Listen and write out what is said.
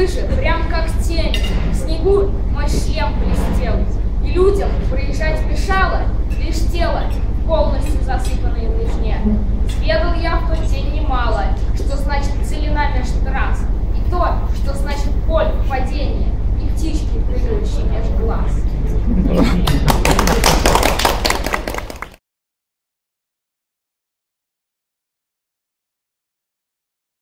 лыжи, прям как тень, В снегу мой шлем блестел. И людям проезжать мешало лишь тело, полностью засыпанное в лыжне. Сведал я в тот день немало, что значит целина меж трасс, и то, что значит боль в падении, и птички, прыгающие меж глаз.